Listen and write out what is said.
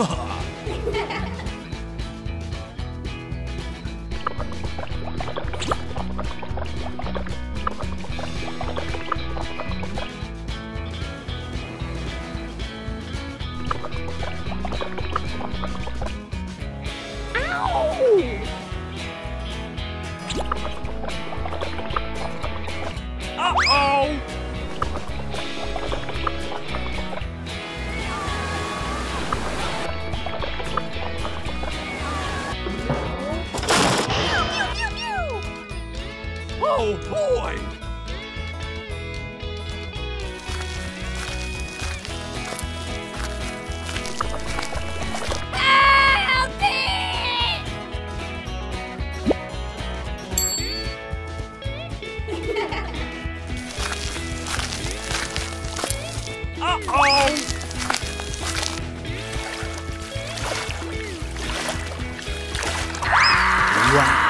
Uh-oh! Oh, boy! Wow.